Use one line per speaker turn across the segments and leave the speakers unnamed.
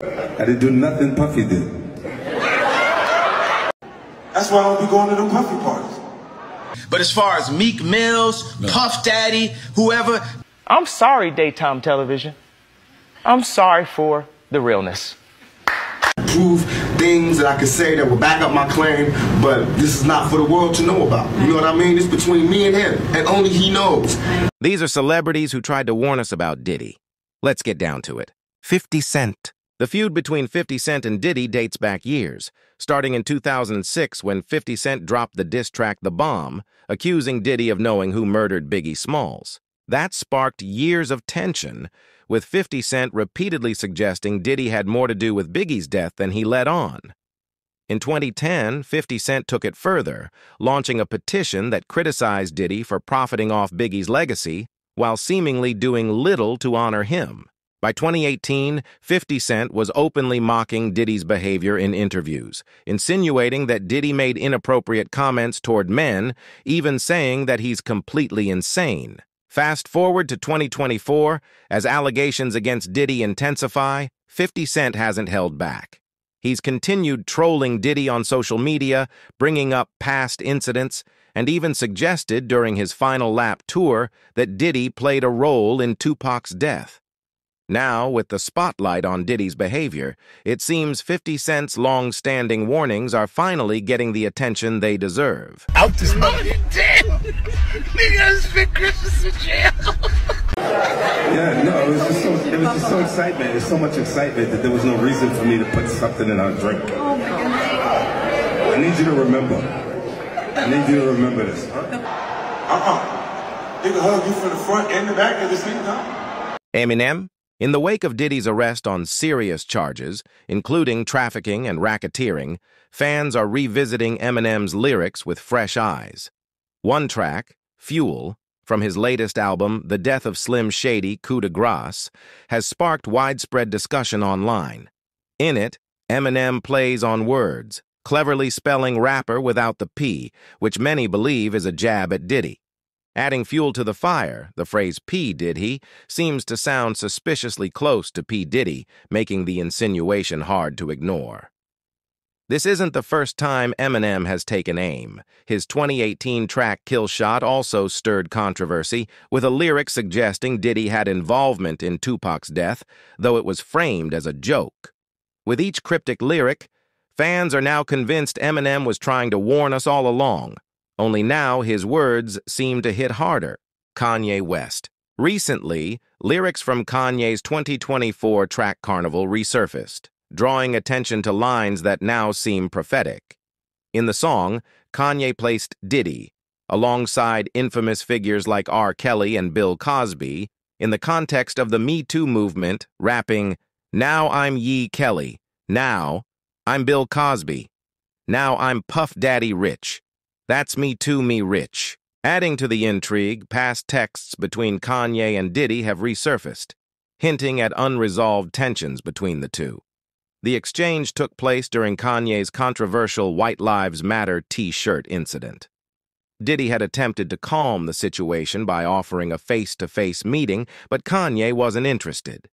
I didn't do nothing Puffy did.
That's why I don't be going to them Puffy parties.
But as far as Meek Mills, Puff Daddy, whoever,
I'm sorry, daytime television. I'm sorry for the realness.
prove things that I could say that will back up my claim, but this is not for the world to know about. You know what I mean? It's between me and him, and only he knows.
These are celebrities who tried to warn us about Diddy. Let's get down to it. 50 Cent. The feud between 50 Cent and Diddy dates back years, starting in 2006 when 50 Cent dropped the diss track The Bomb, accusing Diddy of knowing who murdered Biggie Smalls. That sparked years of tension, with 50 Cent repeatedly suggesting Diddy had more to do with Biggie's death than he let on. In 2010, 50 Cent took it further, launching a petition that criticized Diddy for profiting off Biggie's legacy while seemingly doing little to honor him. By 2018, 50 Cent was openly mocking Diddy's behavior in interviews, insinuating that Diddy made inappropriate comments toward men, even saying that he's completely insane. Fast forward to 2024, as allegations against Diddy intensify, 50 Cent hasn't held back. He's continued trolling Diddy on social media, bringing up past incidents, and even suggested during his final lap tour that Diddy played a role in Tupac's death. Now, with the spotlight on Diddy's behavior, it seems 50 Cent's long-standing warnings are finally getting the attention they deserve.
out this mother. Damn! Nigga, spent Christmas in jail.
Yeah, no, it was just so it was just so excitement. There's so much excitement that there was no reason for me to put something in our drink. Oh my God. I need you to remember. I need you to remember this. Huh?
Uh-uh. They can hug you from the front and the back at the same time.
Eminem? In the wake of Diddy's arrest on serious charges, including trafficking and racketeering, fans are revisiting Eminem's lyrics with fresh eyes. One track, Fuel, from his latest album, The Death of Slim Shady, Coup de Grace, has sparked widespread discussion online. In it, Eminem plays on words, cleverly spelling rapper without the P, which many believe is a jab at Diddy. Adding fuel to the fire, the phrase P. Did he, seems to sound suspiciously close to P. Diddy, making the insinuation hard to ignore. This isn't the first time Eminem has taken aim. His 2018 track Kill Shot also stirred controversy, with a lyric suggesting Diddy had involvement in Tupac's death, though it was framed as a joke. With each cryptic lyric, fans are now convinced Eminem was trying to warn us all along, only now his words seem to hit harder. Kanye West. Recently, lyrics from Kanye's 2024 track Carnival resurfaced, drawing attention to lines that now seem prophetic. In the song, Kanye placed Diddy, alongside infamous figures like R. Kelly and Bill Cosby, in the context of the Me Too movement, rapping, Now I'm Ye Kelly, now I'm Bill Cosby, now I'm Puff Daddy Rich. That's Me Too Me Rich. Adding to the intrigue, past texts between Kanye and Diddy have resurfaced, hinting at unresolved tensions between the two. The exchange took place during Kanye's controversial White Lives Matter t-shirt incident. Diddy had attempted to calm the situation by offering a face-to-face meeting, but Kanye wasn't interested.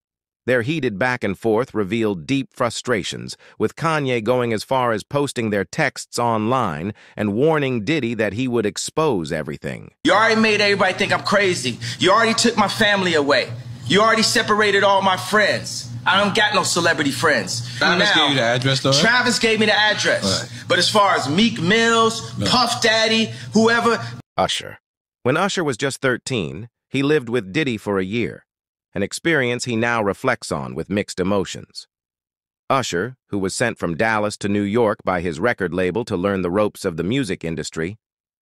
Their heated back and forth revealed deep frustrations, with Kanye going as far as posting their texts online and warning Diddy that he would expose everything.
You already made everybody think I'm crazy. You already took my family away. You already separated all my friends. I don't got no celebrity friends.
Travis gave you the address, though.
Travis gave me the address.
Right.
But as far as Meek Mills, Puff Daddy, whoever,
Usher. When Usher was just 13, he lived with Diddy for a year, an experience he now reflects on with mixed emotions. Usher, who was sent from Dallas to New York by his record label to learn the ropes of the music industry,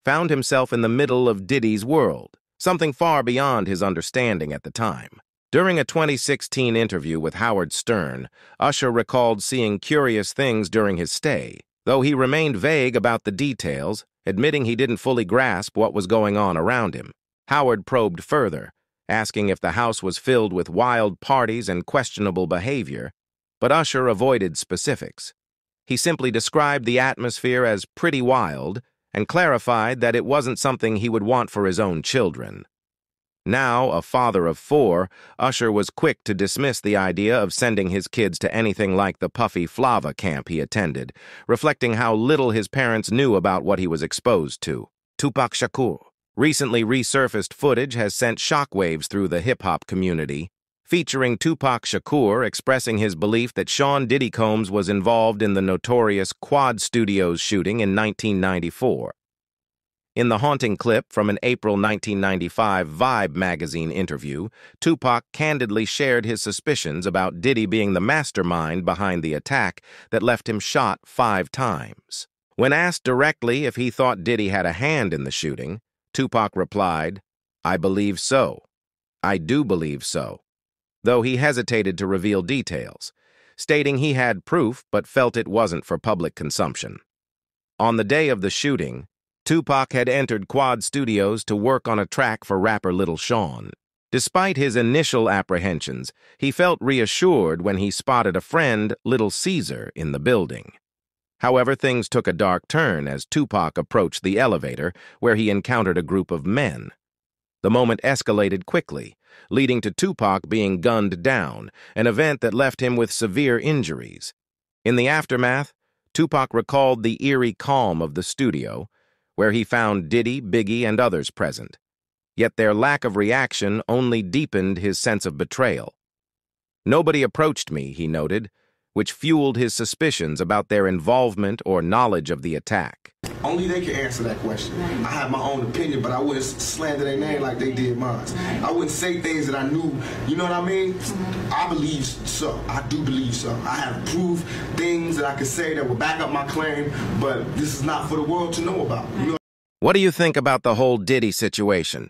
found himself in the middle of Diddy's world, something far beyond his understanding at the time. During a 2016 interview with Howard Stern, Usher recalled seeing curious things during his stay, though he remained vague about the details, admitting he didn't fully grasp what was going on around him. Howard probed further, asking if the house was filled with wild parties and questionable behavior, but Usher avoided specifics. He simply described the atmosphere as pretty wild and clarified that it wasn't something he would want for his own children. Now, a father of four, Usher was quick to dismiss the idea of sending his kids to anything like the Puffy Flava camp he attended, reflecting how little his parents knew about what he was exposed to. Tupac Shakur. Recently resurfaced footage has sent shockwaves through the hip-hop community, featuring Tupac Shakur expressing his belief that Sean Diddy Combs was involved in the notorious Quad Studios shooting in 1994. In the haunting clip from an April 1995 Vibe magazine interview, Tupac candidly shared his suspicions about Diddy being the mastermind behind the attack that left him shot five times. When asked directly if he thought Diddy had a hand in the shooting, Tupac replied, I believe so. I do believe so. Though he hesitated to reveal details, stating he had proof but felt it wasn't for public consumption. On the day of the shooting, Tupac had entered Quad Studios to work on a track for rapper Little Shawn. Despite his initial apprehensions, he felt reassured when he spotted a friend, Little Caesar, in the building. However, things took a dark turn as Tupac approached the elevator, where he encountered a group of men. The moment escalated quickly, leading to Tupac being gunned down, an event that left him with severe injuries. In the aftermath, Tupac recalled the eerie calm of the studio, where he found Diddy, Biggie, and others present. Yet their lack of reaction only deepened his sense of betrayal. Nobody approached me, he noted, which fueled his suspicions about their involvement or knowledge of the attack.
Only they can answer that question. I have my own opinion, but I wouldn't slander their name like they did mine. I wouldn't say things that I knew, you know what I mean? I believe so. I do believe so. I have proof things that I could say that will back up my claim, but this is not for the world to know about. You know?
What do you think about the whole Diddy situation?